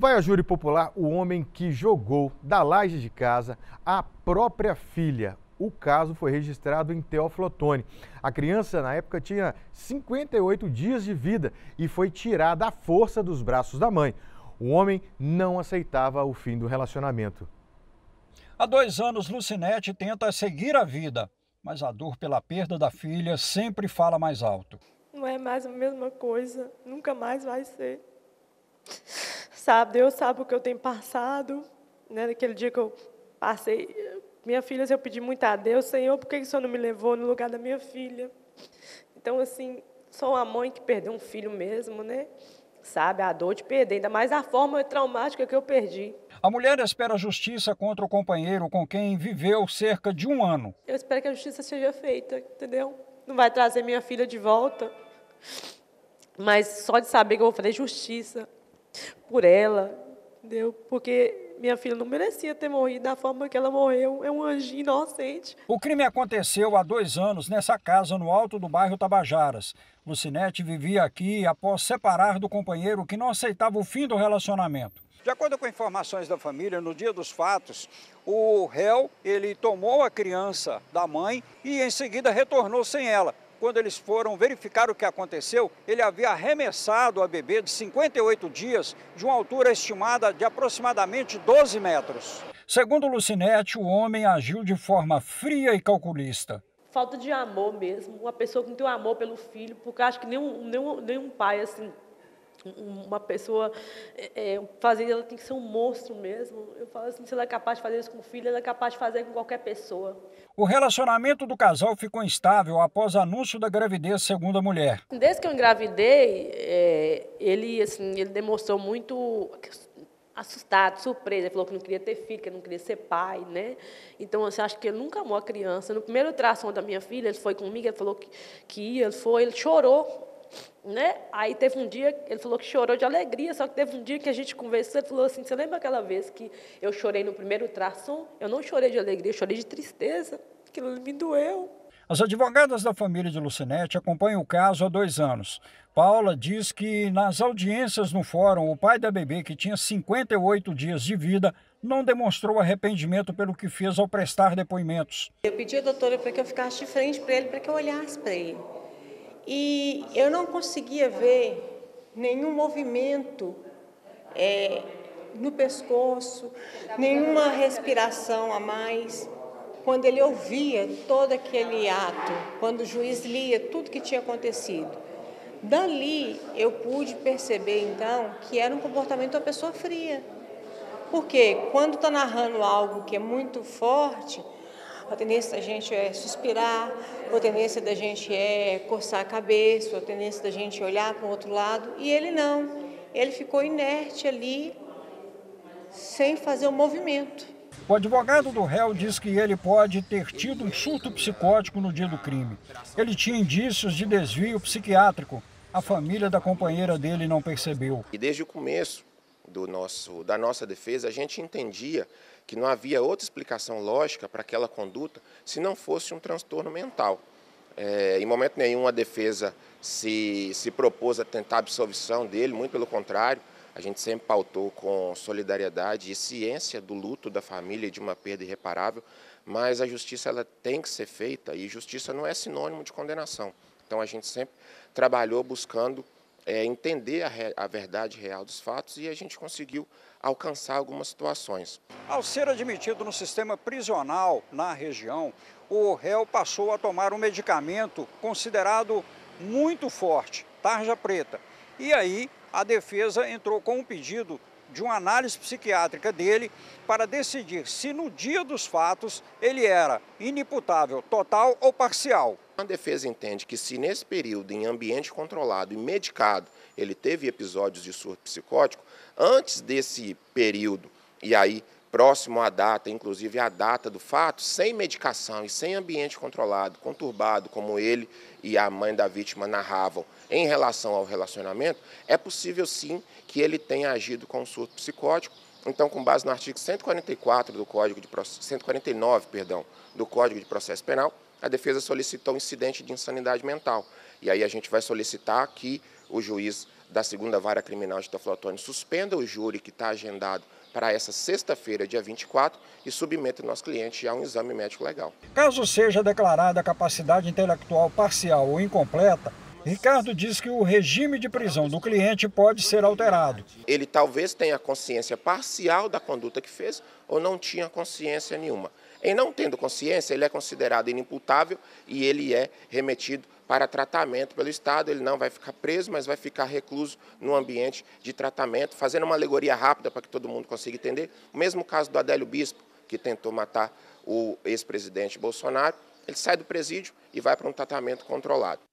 Vai a júri popular o homem que jogou da laje de casa a própria filha. O caso foi registrado em Teófilo Otoni. A criança, na época, tinha 58 dias de vida e foi tirada à força dos braços da mãe. O homem não aceitava o fim do relacionamento. Há dois anos, Lucinete tenta seguir a vida, mas a dor pela perda da filha sempre fala mais alto. Não é mais a mesma coisa, nunca mais vai ser. Sabe, Deus sabe o que eu tenho passado, né? Naquele dia que eu passei, minha filha, eu pedi muito a Deus, Senhor, por que o Senhor não me levou no lugar da minha filha? Então, assim, sou uma mãe que perdeu um filho mesmo, né? Sabe, a dor de perder, ainda mais a forma traumática que eu perdi. A mulher espera justiça contra o companheiro com quem viveu cerca de um ano. Eu espero que a justiça seja feita, entendeu? Não vai trazer minha filha de volta, mas só de saber que eu vou fazer justiça por ela, entendeu? Porque minha filha não merecia ter morrido da forma que ela morreu. É um anjinho inocente. O crime aconteceu há dois anos nessa casa no alto do bairro Tabajaras. Lucinete vivia aqui após separar do companheiro que não aceitava o fim do relacionamento. De acordo com informações da família, no dia dos fatos, o réu ele tomou a criança da mãe e em seguida retornou sem ela quando eles foram verificar o que aconteceu, ele havia arremessado a bebê de 58 dias de uma altura estimada de aproximadamente 12 metros. Segundo Lucinete, o homem agiu de forma fria e calculista. Falta de amor mesmo, uma pessoa que não tem um amor pelo filho, porque acho que nenhum, nenhum, nenhum pai assim uma pessoa é, é, fazer, ela tem que ser um monstro mesmo. Eu falo assim, se ela é capaz de fazer isso com o filho, ela é capaz de fazer com qualquer pessoa. O relacionamento do casal ficou instável após anúncio da gravidez, segundo a mulher. Desde que eu engravidei, é, ele assim, ele demonstrou muito assustado, surpreso. Ele falou que não queria ter filho, que não queria ser pai, né? Então, assim, acho que ele nunca amou a criança. No primeiro tração da minha filha, ele foi comigo, ele falou que, que ia, ele foi, ele chorou né? Aí teve um dia, ele falou que chorou de alegria, só que teve um dia que a gente conversou, ele falou assim, você lembra aquela vez que eu chorei no primeiro tração? Eu não chorei de alegria, eu chorei de tristeza, aquilo me doeu. As advogadas da família de Lucinete acompanham o caso há dois anos. Paula diz que nas audiências no fórum, o pai da bebê, que tinha 58 dias de vida, não demonstrou arrependimento pelo que fez ao prestar depoimentos. Eu pedi à doutora para que eu ficasse de frente para ele, para que eu olhasse para ele. E eu não conseguia ver nenhum movimento é, no pescoço, nenhuma respiração a mais. Quando ele ouvia todo aquele ato, quando o juiz lia tudo que tinha acontecido. Dali eu pude perceber então que era um comportamento da pessoa fria. Porque quando está narrando algo que é muito forte, a tendência da gente é suspirar, a tendência da gente é coçar a cabeça, a tendência da gente olhar para o outro lado, e ele não. Ele ficou inerte ali, sem fazer o um movimento. O advogado do réu diz que ele pode ter tido um surto psicótico no dia do crime. Ele tinha indícios de desvio psiquiátrico. A família da companheira dele não percebeu. E desde o começo do nosso, da nossa defesa, a gente entendia que não havia outra explicação lógica para aquela conduta se não fosse um transtorno mental. É, em momento nenhum a defesa se, se propôs a tentar a absolvição dele, muito pelo contrário, a gente sempre pautou com solidariedade e ciência do luto da família e de uma perda irreparável, mas a justiça ela tem que ser feita e justiça não é sinônimo de condenação. Então a gente sempre trabalhou buscando é, entender a, re, a verdade real dos fatos e a gente conseguiu alcançar algumas situações. Ao ser admitido no sistema prisional na região, o réu passou a tomar um medicamento considerado muito forte, tarja preta. E aí a defesa entrou com um pedido de uma análise psiquiátrica dele para decidir se no dia dos fatos ele era inimputável total ou parcial. A defesa entende que se nesse período, em ambiente controlado e medicado, ele teve episódios de surto psicótico, antes desse período, e aí próximo à data, inclusive à data do fato, sem medicação e sem ambiente controlado, conturbado, como ele e a mãe da vítima narravam em relação ao relacionamento, é possível sim que ele tenha agido com surto psicótico. Então, com base no artigo 144 do Código de 149, perdão, do Código de Processo Penal, a defesa solicitou incidente de insanidade mental. E aí a gente vai solicitar que o juiz da segunda vara criminal de Teoflotone suspenda o júri que está agendado para essa sexta-feira, dia 24, e submeta o nosso cliente a um exame médico legal. Caso seja declarada a capacidade intelectual parcial ou incompleta, Ricardo diz que o regime de prisão do cliente pode ser alterado. Ele talvez tenha consciência parcial da conduta que fez ou não tinha consciência nenhuma. Em não tendo consciência, ele é considerado inimputável e ele é remetido para tratamento pelo Estado. Ele não vai ficar preso, mas vai ficar recluso no ambiente de tratamento, fazendo uma alegoria rápida para que todo mundo consiga entender. O mesmo caso do Adélio Bispo, que tentou matar o ex-presidente Bolsonaro. Ele sai do presídio e vai para um tratamento controlado.